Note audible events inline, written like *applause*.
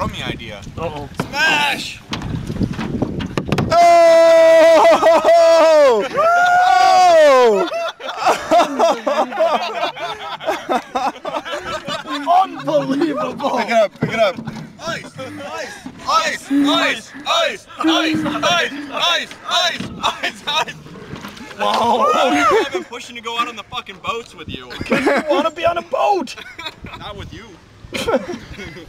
crummy idea. Uh-oh. Smash! Oh! Oh! oh! Unbelievable! Pick it up, pick it up. Ice! Ice! Ice! Ice! Ice! Ice! Ice! Ice! Ice! Ice! Ice! Wow! I've been pushing to go out on the fucking boats with you. you. Want to be on a boat? Not with you. *laughs*